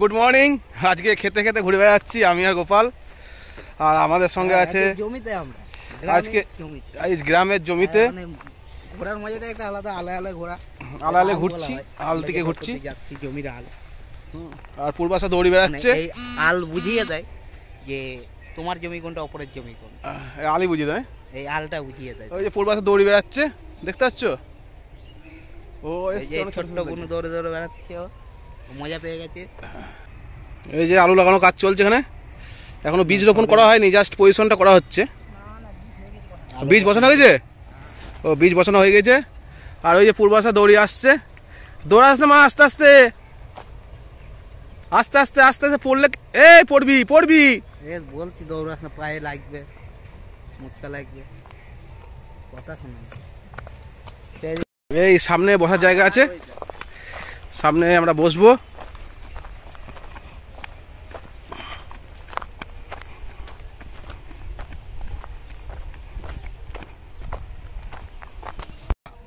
Good morning আজকে খেতে খেতে ঘুরে বেড়াচ্ছি আমি আর গোপাল। আর আমাদের সঙ্গে আছে জমিতে আমরা। আজকে এই গ্রামের জমিতে মানে ঘোরার মজাটা একটা আলাদা আলে আলে ঘোরা। আলে ঘুরছি, আল থেকে ঘুরছি। যাচ্ছি জমির আল। আর পূর্বাশা দৌড়ি মানে বেড়াচ্ছে। এই আল বুঝিয়ে দেয় যে তোমার জমি কোনটা অপরের জমি কোন এই আলি বুঝি দেয় এই আলটা বুঝিয়ে দেয়। ওই যে পূর্বাশা দৌড়ি বেড়াচ্ছে দেখতে পাচ্ছ? ও ছোট্ট ছোট বুনু দৌড়ে দৌড়ে বেড়াচ্ছে। মজা পেয়ে গেছে। এই যে আলু লাগানো কাজ চলছে এখানে। এখনও বীজ রোপণ করা হয়নি জাস্ট পজিশনটা করা হচ্ছে। বীজ বসানো হয়ে গেছে? ও বীজ বসানো হয়ে গেছে। আর ওই যে পূর্বাশা দৌড়ি আসছে। দৌড়াস না মা আস্তে আস্তে। আস্তে আস্তে আস্তে আস্তে পড়লে এই পড়বি পড়বি। এ বলছি দৌড়াস না পায়ে লাগবে মুটকা লাগবে। কথা শোনা এই সামনে বসার জায়গা আছে। সামনে আমরা বসবো।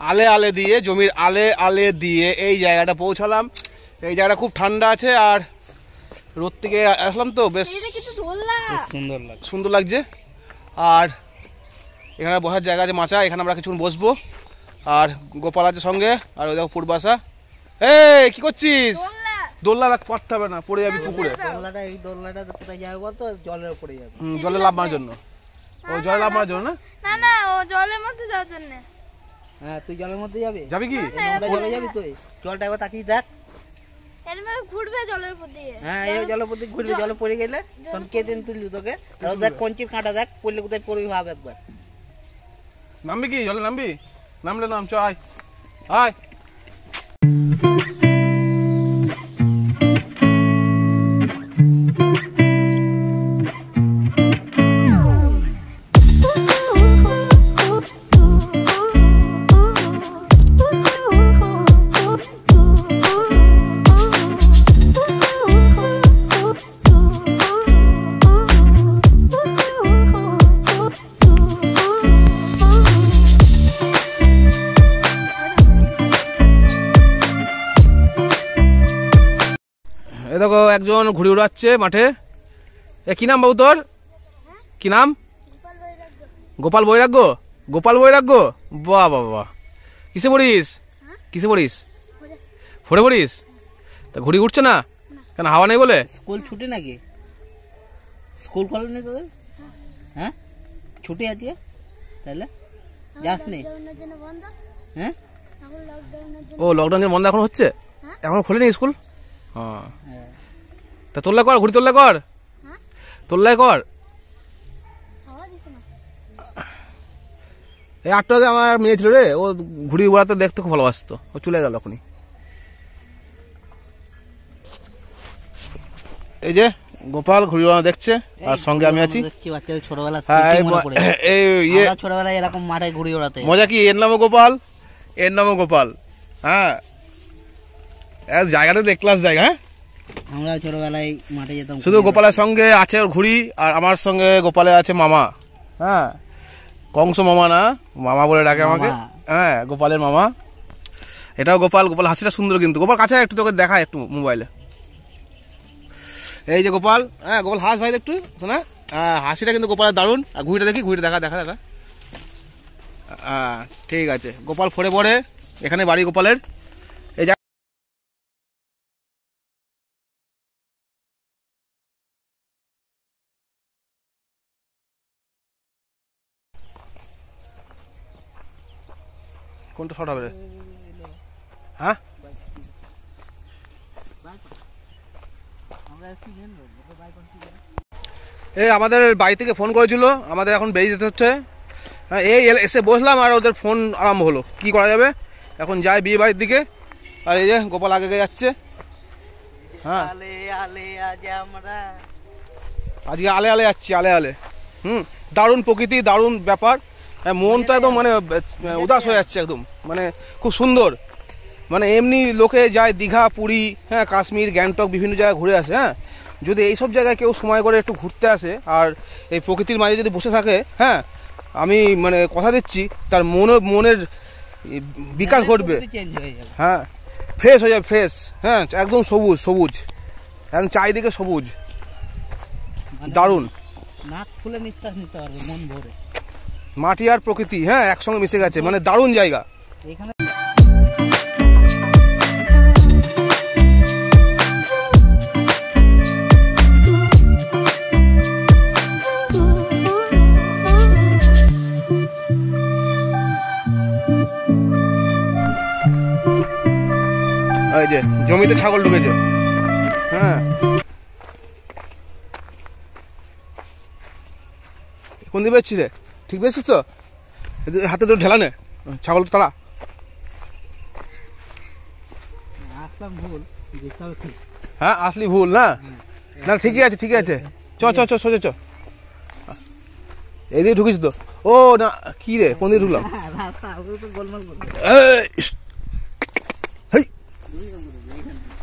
আলে আলে দিয়ে জমির আলে আলে দিয়ে এই জায়গাটা পৌঁছালাম। এই জায়গাটা খুব ঠান্ডা আছে আর রোদ থেকে আসলাম তো বেশ সুন্দর লাগে সুন্দর লাগছে। আর এখানে বসার জায়গা আছে মাচা এখানে আমরা কিছুক্ষণ বসবো। আর গোপাল আছে সঙ্গে আর ওই দেখো পূর্বাসা এই কি করছিস? দোল্লা রাখ পারতে হবে না পড়ে যাবি পুকুরে। দোলনাটা এই দোলনাটা কোথায় যাবে বলতো জলের উপরে যাবে। হুম, জলে লাভ মারার জন্য। ও জলে লাভ মারার জন্য না? না না ও জলের মধ্যে যাওয়ার জন্য। হ্যাঁ তুই জলের মধ্যে যাবে? যাবি কি? জলে যাবি তুই? জলটা একবার তাকিয়ে দেখ। ঘুরবে জলের উপর দিয়ে। হ্যাঁ এই জলের ঘুরবি জলে পড়ে গেলে তখন কে দিন তুললি তোকে। আর দেখ কঞ্চির কাঁটা দেখ পড়লে কোথায় পড়বি ভাব একবার। নামবি কি? জলে নামবি? নামলে নাম চ আয়। আয়। উড়াচ্ছে মাঠে। এ কি নাম বাবু তোর? কি নাম? গোপাল বৈরাগ্য। গোপাল বৈরাগ্য? বাহ বাহ বাহ। কিসে পড়িস? কিসে পড়িস? ফোরে পড়িস? তা ঘুড়ি উঠছে না? কেন হাওয়া নেই বলে? স্কুল ছুটি নাকি? স্কুল কলেজ নেই তোদের? হ্যাঁ? ছুটি আজকে তাহলে? যাস নি। লকডাউনের জন্য বন্ধ হ্যাঁ? এখন লকডাউনের জন্য ও লকডাউনের বন্ধ এখন হচ্ছে? এখন খোলেনি স্কুল? হ্যাঁ। হ্যাঁ। তা তোল্লা কর ঘুড়ি তোল্লা কর। হ্যাঁ? তোল্লাই কর। হাওয়া দিছে না। এই আটটা আমার মেয়ে ছিল রে ও ঘুড়ি উড়াতে দেখতে খুব ভালোবাসতো। ও চলে গেল এখনই। এই যে গোপাল ঘুড়ি উড়ানো দেখছে আর সঙ্গে আমি আছি। ছোটবেলা হ্যাঁ। এই ইয়ে ছোটবেলায় এরকম মাঠে ঘুড়ি মজা কি? এর নামও গোপাল? এর নামও গোপাল। হ্যাঁ। জায়গাটা দেখ ক্লাস জায়গা হ্যাঁ? আমরা ছোটবেলায় মাঠে যেতাম শুধু গোপালের সঙ্গে আছে ওর ঘুড়ি আর আমার সঙ্গে গোপালের আছে মামা। হ্যাঁ। কংস মামা না মামা বলে ডাকে আমাকে। হ্যাঁ গোপালের মামা। এটাও গোপাল গোপাল হাসিটা সুন্দর কিন্তু। গোপাল কাছে একটু তোকে দেখা একটু মোবাইলে। এই যে গোপাল হ্যাঁ গোপাল হাস ভাই একটু শোনা? হ্যাঁ হাসিটা কিন্তু গোপালের দারুণ। আর ঘুড়িটা দেখি ঘুড়িটা দেখা দেখা দেখা। হ্যাঁ ঠিক আছে। গোপাল ফোরে পড়ে এখানে বাড়ি গোপালের। কোনটা শর্ট হবে হ্যাঁ। এই আমাদের বাড়ি থেকে ফোন করেছিল, আমাদের এখন বেরিয়ে যেতে হচ্ছে। হ্যাঁ এই এসে বসলাম আর ওদের ফোন আরম্ভ হলো। কি করা যাবে? এখন যাই বিয়ে বাড়ির দিকে। আর এই যে, গোপাল আগে যাচ্ছে। হ্যাঁ। আজকে আলে আলে যাচ্ছি, আলে আলে। হুম, দারুণ প্রকৃতি, দারুণ ব্যাপার। হ্যাঁ মনটা একদম মানে উদাস হয়ে যাচ্ছে একদম। মানে খুব সুন্দর। মানে এমনি লোকে যায় দীঘা পুরী হ্যাঁ কাশ্মীর গ্যাংটক বিভিন্ন জায়গায় ঘুরে আসে হ্যাঁ। যদি এইসব জায়গায় কেউ সময় করে একটু ঘুরতে আসে আর এই প্রকৃতির মাঝে যদি বসে থাকে হ্যাঁ আমি মানে কথা দিচ্ছি তার মনে মনের বিকাশ ঘটবে। হয়ে হ্যাঁ ফ্রেশ হয়ে যাবে ফ্রেশ হ্যাঁ একদম সবুজ সবুজ। একদম চারিদিকে সবুজ। মানে দারুণ। নাক খুলে নিঃশ্বাস নিতে পারবে মন ভরে। মাটি আর প্রকৃতি হ্যাঁ একসঙ্গে মিশে গেছে মানে দারুণ জায়গা। এখানে এই যে জমিতে ছাগল ঢুকেছে। হ্যাঁ। কোন দিকে রে? ঠিক বেচছিস তো? হাতে তো ঢেলা নে। ছাগল ঠিক। হ্যাঁ আসলি ভুল না? না ঠিকই আছে ঠিকই আছে। চ চ চ সোজা চ। এইদিকে ঢুকিস তো। ও না কি রে? কোন দিকে ঢুকলাম? হ্যাঁ।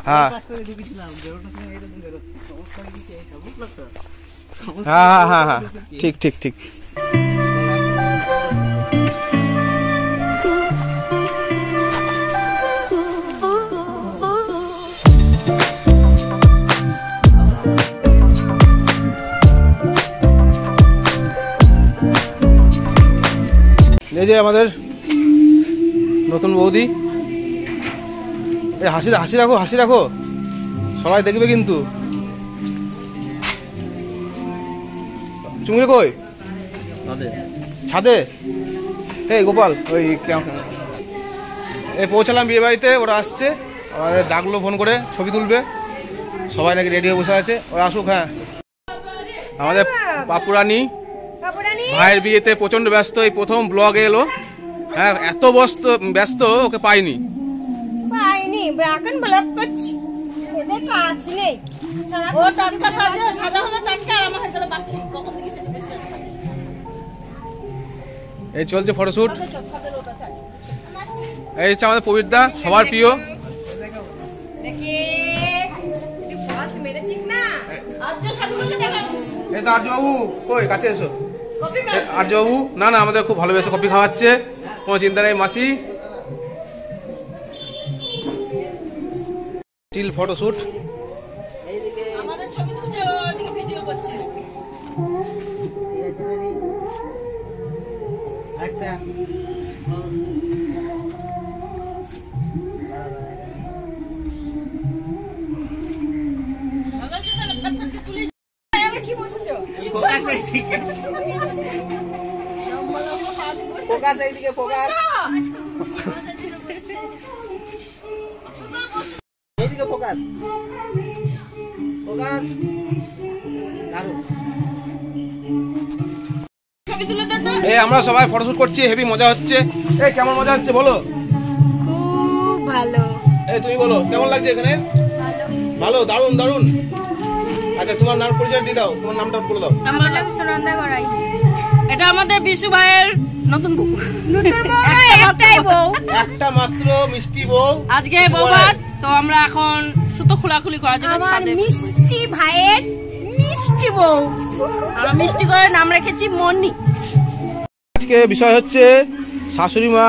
হ্যাঁ হ্যাঁ হ্যাঁ হ্যাঁ হ্যাঁ ঠিক ঠিক ঠিক। এই যে আমাদের নতুন বৌদি। এই হাসি হাসি রাখো হাসি রাখো। সবাই দেখবে কিন্তু। চুমুড়ি কই? ছাদে? এই গোপাল ওই এই পৌঁছালাম বিয়ে বাড়িতে ওরা আসছে। আমাদের ডাকলো ফোন করে ছবি তুলবে। সবাই নাকি রেডি হয়ে বসে আছে। ওরা আসুক হ্যাঁ। আমাদের পাপুরানি ভাইয়ের বিয়েতে প্রচণ্ড ব্যস্ত এই প্রথম ব্লগে এলো। হ্যাঁ এত ব্যস্ত ব্যস্ত ওকে পাইনি। পাইনি এখন ব্লক করছি। কাজ নেই। ও টাটকা সাজা সাজা হলো টাটকা আর আমার গেল বাসি। কখন থেকে এই চলছে চাই এই হচ্ছে আমাদের পবিত্রদা সবার প্রিয়। এই তো আর্যবাবু কই কাছে এসো। আর্যবাবু না না আমাদের খুব ভালোবেসে কফি খাওয়াচ্ছে। কোনো চিন্তা নেই মাসি। স্টিল ফটোশুট ফোকাস এইদিকে ফোকাস এইদিকে ফোকাস এইদিকে ফোকাস ফোকাস দারুণ ছবি তুলে দেন তো এই আমরা সবাই ফটোশুট করছি হেভি মজা হচ্ছে। এই কেমন মজা হচ্ছে বলো? খুব ভালো। এই তুমি বলো কেমন লাগছে এখানে? ভালো। ভালো দারুণ দারুণ। আচ্ছা তোমার নাম পরিচয় দিয়ে দাও তোমার নামটা বলে দাও। আমার নাম সুনন্দা গড়াই। এটা আমাদের বিশু ভাইয়ের নতুন বউ। নতুন বউ একটাই বউ। একটা মাত্র মিষ্টি বউ আজকে বউবার তো আমরা এখন সুতো খোলাখুলি করার জন্য আমার ছাদে। মিষ্টি ভাইয়ের মিষ্টি বউ। আমরা মিষ্টি করে নাম রেখেছি মনি আজকে বিষয় হচ্ছে শাশুড়ি মা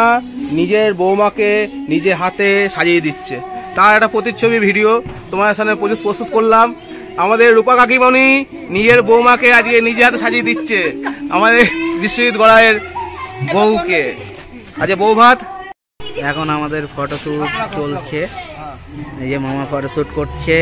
নিজের বৌমাকে নিজে হাতে সাজিয়ে দিচ্ছে। তার একটা প্রতিচ্ছবি ভিডিও তোমার সামনে প্রস্তুত করলাম। আমাদের রূপা কাকিমণি নিজের বৌমাকে আজকে নিজে হাতে সাজিয়ে দিচ্ছে আমাদের বিশ্বজিৎ গড়াইয়ের বউকে। আজকে বউ ভাত এখন আমাদের ফটোশ্যুট চলছে। এই যে মামা ফটোশ্যুট করছে।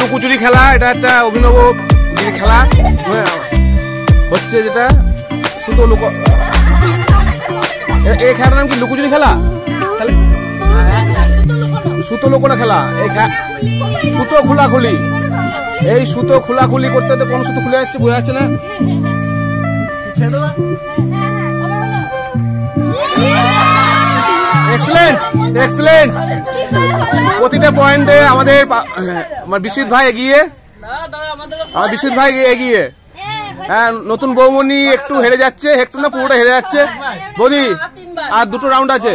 লুকোচুরি খেলা এটা একটা অভিনব খেলা। হ্যাঁ, হচ্ছে যেটা সুতো লুকো এই খেলাটার নাম কি লুকোচুরি খেলা? সুতো লুকোনো খেলা এই সুতো খোলাখুলি। এই সুতো খোলাখুলি করতে কোন সুতো খুলে যাচ্ছে বোঝা যাচ্ছে না? এক্সেলেন্ট এক্সেলেন্ট প্রতিটা পয়েন্টে আমাদের আমার বিশ্বজিৎ ভাই এগিয়ে। আমার বিশ্বজিৎ ভাই এগিয়ে। হ্যাঁ নতুন বৌমনি একটু হেরে যাচ্ছে একটু না পুরোটা হেরে যাচ্ছে। বৌদি, আর দুটো রাউন্ড আছে।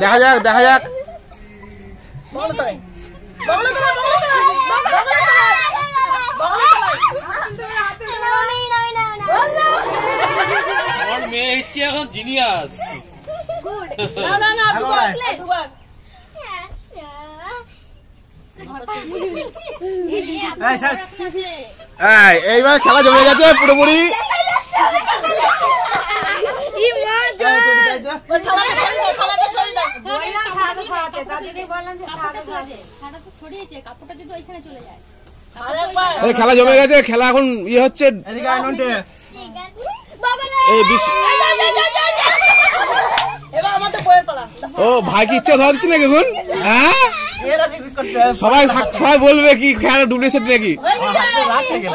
দেখা যাক দেখা যাক। এখন জিনিয়াস না না না দুবার দুবার এইবার খেলা জমে গেছে পুরোপুরি। খেলা জমে গেছে খেলা এখন ইয়ে হচ্ছে। এই ও ভাই কি ইচ্ছা ধরা দিচ্ছে নাকি এখন হ্যাঁ সবাই সবাই বলবে কি খেলা ডুপ্লিকেট নাকি হয়ে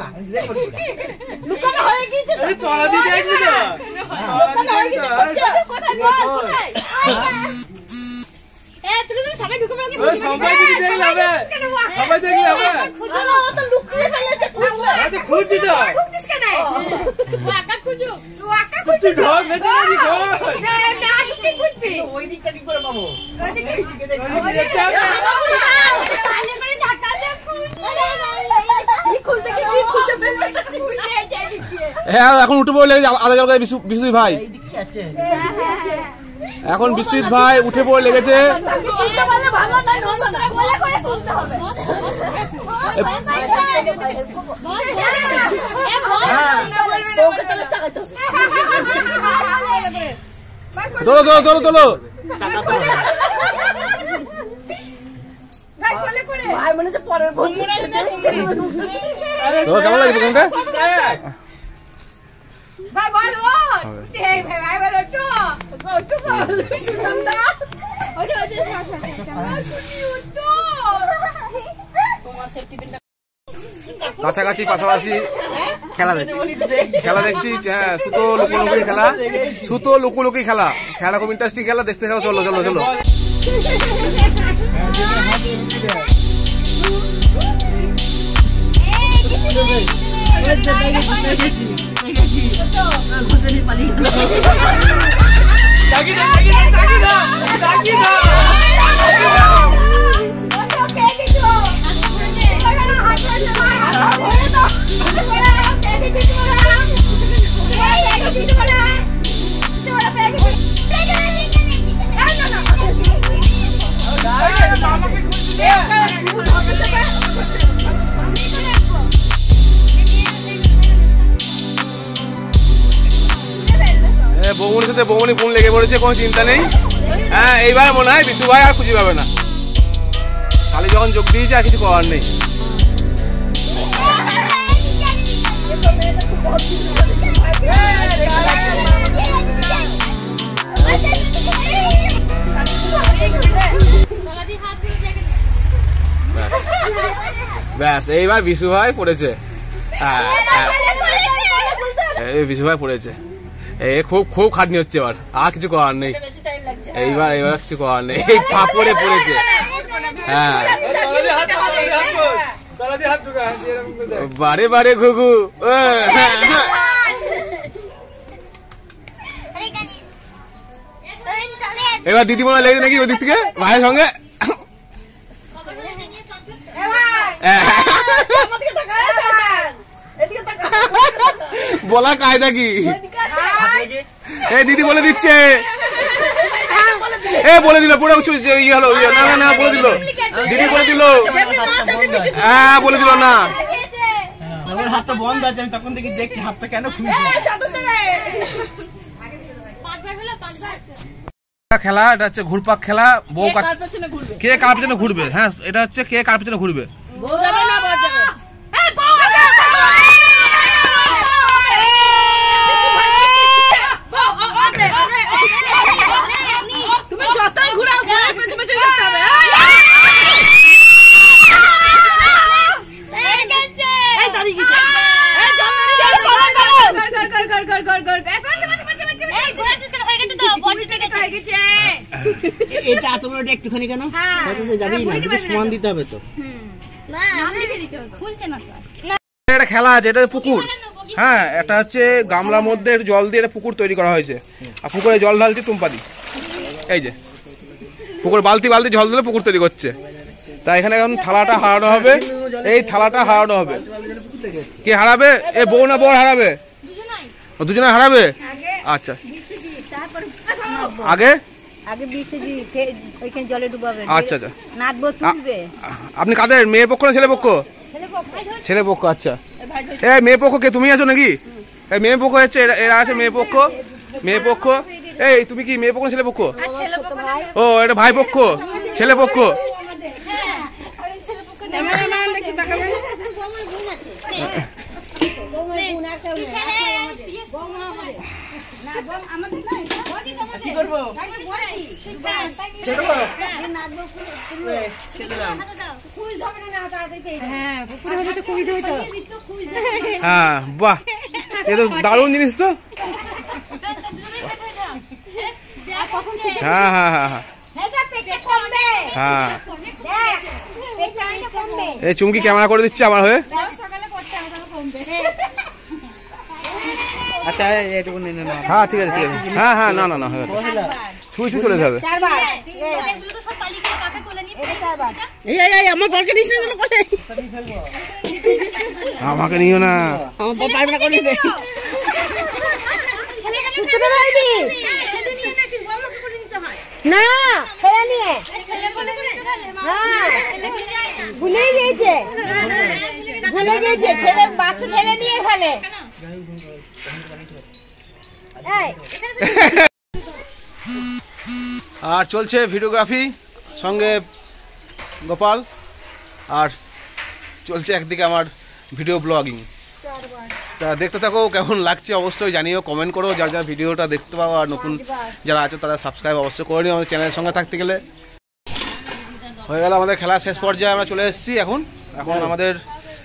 না। লুকানো বলে হয়ে গিয়েছে তো। তলা দিয়ে দেখবি তো। লুকানো হয়ে গিয়েছে খোঁজো কোথায়? বল কোথায়? সবাই ঢুকে পড়ো কি সবাই যদি দেখলে হবে। সবাই দেখলে হবে। খুঁজো আরে, ও তো লুকিয়ে ফেলেছে খুঁজবে আরে খুঁজছি তো। ও আকাশ খুঁজো। তুই ঢোক ভেতরে নাকি ঢোক ওই দিকটা কি করে পাবো। ওই দেখতে হবে হ্যাঁ এখন উঠে পড়ে লেগেছে আলাদা বিশু- বিশ্বজিৎ ভাই। এখন বিশ্বজিৎ ভাই উঠে পড়ে লেগেছে। খুলতে পারলে ভালো তাই কেমন লাগছে প্রোগ্রামটা? ভাই বল ও ভাই ভাই বল তো তো সুনন্দা ওটা ওটা শুনি কাছাকাছি পাশাপাশি খেলা দেখছি। খেলা দেখছি হ্যাঁ সুতো লুকোলুকি খেলা। সুতো লুকোলুকি খেলা। খেলা খুব ইন্টারেস্টিং খেলা দেখতে থাকো চলো চলো চলো। তাকি দে তাকি দে তাকি দে তাকি দে সাথে বৌমনি বোন লেগে পড়েছে, কোনো চিন্তা নেই। হ্যাঁ এইবার মনে হয় বিশু ভাই আর খুঁজে পাবে না। খালি যখন যোগ দিয়েছে আর কিছু করার নেই। ব্যাস এইবার বিশু ভাই পড়েছে। হ্যাঁ হ্যাঁ। বিশু ভাই পড়েছে। এই খুব খুব খাটনি হচ্ছে এবার। আর কিছু করার নেই। বেশি টাইম লাগছে এইবার এইবার কিছু করার নেই। এই ফাপড়ে পড়েছে। হ্যাঁ। বারে বারে ঘুঘু। এ, হ্যাঁ, হ্যাঁ। এবার দিদি মনে হয় লেগেছে নাকি ওদিক থেকে? ভাইয়ের সঙ্গে? হ্যাঁ। বলা কায়দা কি? এদিকে এই দিদি বলে দিচ্ছে। এ বলে দিল পুরো উঁচু ইয়ে হলো ইয়ে, না না না বলে দিল। দিদি বলে দিল। হ্যাঁ বলে দিল না। আমার হাতটা বন্ধ আছে আমি তখন থেকে দেখছি হাতটা কেন খুলছে। পাঁচবার খেলা এটা হচ্ছে ঘুরপাক খেলা বউ কার কার পেছনে ঘুরবে? কে কার পিছনে ঘুরবে? হ্যাঁ এটা হচ্ছে কে কার পিছনে ঘুরবে বউ যাবে না বর যাবে এই বউ তুমি যতই ঘুরাও ঘুরে পেছনে চলে যেতে হবে এই দাঁড়িয়ে গেছে এই জল কর কর এই হয়ে গেছে তো গেছে। এটা তোমরা ওটা একটুখানি কেন? হয়তো সে যাবেই না সমান দিতে হবে তো। খুলছে না তো খেলা আছে এটা পুকুর। হ্যাঁ এটা হচ্ছে গামলার মধ্যে জল দিয়ে একটা পুকুর তৈরি করা হয়েছে। আর পুকুরে জল ঢালছে টুম্পাদি। এই যে পুকুর বালতি বালতি জল দিলে পুকুর তৈরি করছে। তা এখানে এখন থালাটা হারানো হবে। এই থালাটা হারানো হবে। কে হারাবে? এ বউ না বউ হারাবে? দুজনে হারাবে? আচ্ছা। আগে? আগে ওইখানে জলে ডুবাবে। আচ্ছা আচ্ছা। আপনি কাদের? মেয়ে পক্ষ না ছেলে পক্ষ? ছেলে পক্ষ। আচ্ছা। এ মেয়ে পক্ষ কে? তুমি আছো নাকি? এই মেয়ে পক্ষ হচ্ছে এরা- এরা আছে মেয়ে পক্ষ? মেয়ে পক্ষ? এই তুমি কি মেয়ে পক্ষ ছেলে পক্ষ? ও এটা ভাই পক্ষ। ছেলে পক্ষ। হ্যাঁ। বাহ। এ তো দারুণ জিনিস তো। হ্যাঁ হ্যাঁ হ্যাঁ হ্যাঁ। হ্যাঁ। এই চুমকি ক্যামেরা করে দিচ্ছে আমার হয়ে। এটুকু নিয়ে নাও হ্যাঁ ঠিক আছে ঠিক আছে। হ্যাঁ হ্যাঁ না না না হয়ে গেছে। ছুঁই ছুঁই চলে যাবে। এই এই এই আমার না যেন আমাকে নিও না। আমার পারবে না করে দে না ছেলে নিয়ে। ভুলে গিয়েছে। ভুলে গিয়েছে। ছেলে বাচ্চা ছেলে নিয়ে ফেলে। আর চলছে ভিডিওগ্রাফি সঙ্গে গোপাল, আর চলছে একদিকে আমার ভিডিও ব্লগিং। তা দেখতে থাকো কেমন লাগছে অবশ্যই জানিও কমেন্ট করো, যার যার ভিডিওটা দেখতে পাও আর নতুন যারা আছে তারা সাবস্ক্রাইব অবশ্যই করে নিও আমাদের চ্যানেলের সঙ্গে থাকতে গেলে। হয়ে গেল আমাদের খেলা শেষ পর্যায়ে আমরা চলে এসেছি এখন। এখন আমাদের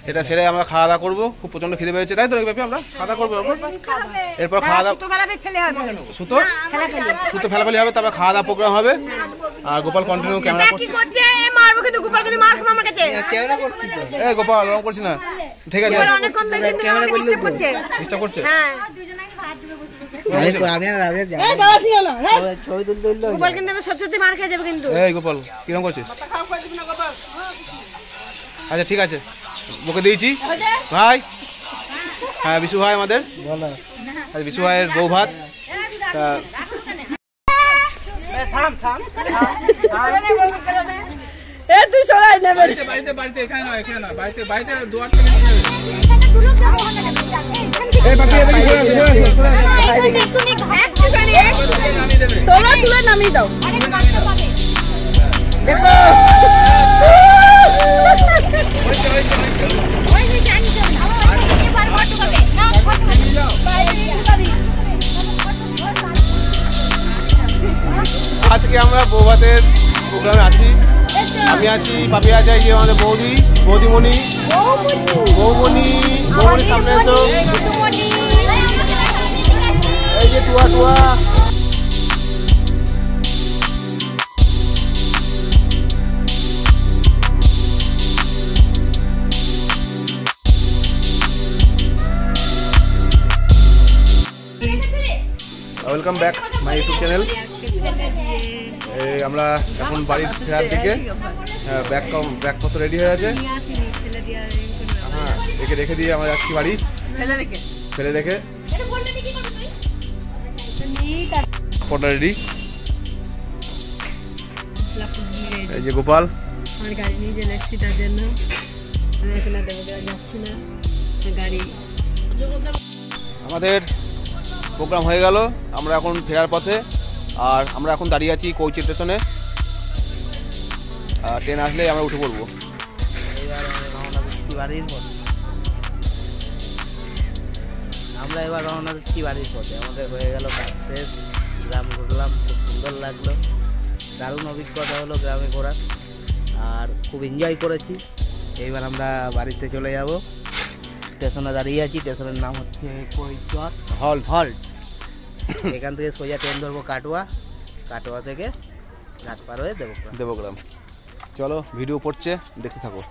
এটা সেরে আমরা খাওয়া দাওয়া করব। খুব প্রচণ্ড খিদে পেয়েছে। তাই তো ব্যাপী আমরা? খাওয়া দাওয়া করব এরপর খাওয়া দাওয়া ফেলে সুতো? সুতো ফেলাফেলি হবে তারপর খাওয়া দাওয়া প্রোগ্রাম হবে। আর গোপাল কন্টিনিউ ক্যামেরা করছে। করছে? মারবো কিন্তু গোপাল ক্যামেরা করছি এ গোপাল রং করছি না। ঠিক আছে। ডিস্টার্ব করছে হ্যাঁ। গোপাল কিন্তু আমি সত্যি সত্যি মার খেয়ে যাবে কিন্তু। এই গোপাল কিরম করছিস? আচ্ছা ঠিক আছে। ওকে দিয়েছি। ভাই। হ্যাঁ বিশু ভাই আমাদের। বলো বিশু ভাইয়ের বউ ভাত। বাকি তোলা তুলে নামিয়ে দাও। আজকে আমরা বৌভাতের প্রোগ্রামে আছি। আমি আছি পাপি আছে এই যে আমাদের বৌদি বৌদিমণি। বৌমণি বৌমণি সামনে এসো। এই যে Tua Tua. Welcome back my YouTube channel এই আমরা এখন বাড়ির ফেরার দিকে ব্যাগ ব্যাগপত্র রেডি হয়ে আছে? হ্যাঁ রেখে রেখে দিয়ে আমরা যাচ্ছি বাড়ি। ফেলে রেখে। পটা রেডি এই যে গোপাল। আমার গাড়ি নিয়ে চলে এসেছি তার জন্য। আমি এখন আর যাচ্ছি না। গাড়ি আমাদের প্রোগ্রাম হয়ে গেল। আমরা এখন ফেরার পথে। আর আমরা এখন দাঁড়িয়ে আছি কৌচি স্টেশনে। আর ট্রেন আসলে আমরা উঠে পড়ব। আমরা এবার রওনা দিচ্ছি বাড়ির পথে। আমাদের হয়ে গেল কাজ শেষ। গ্রাম ঘুরলাম খুব সুন্দর লাগল। দারুণ অভিজ্ঞতা হলো গ্রামে ঘোরার। আর খুব এনজয় করেছি। এইবার আমরা বাড়িতে চলে যাব। স্টেশনে দাঁড়িয়ে আছি। স্টেশনের নাম হচ্ছে কৈচর। হল হল্ট। এখান থেকে সোজা ট্রেন ধরবো কাটোয়া। কাটোয়া থেকে ঘাট পার হয়ে দেবো দেবগ্রাম। চলো ভিডিও পড়ছে, দেখতে থাকো।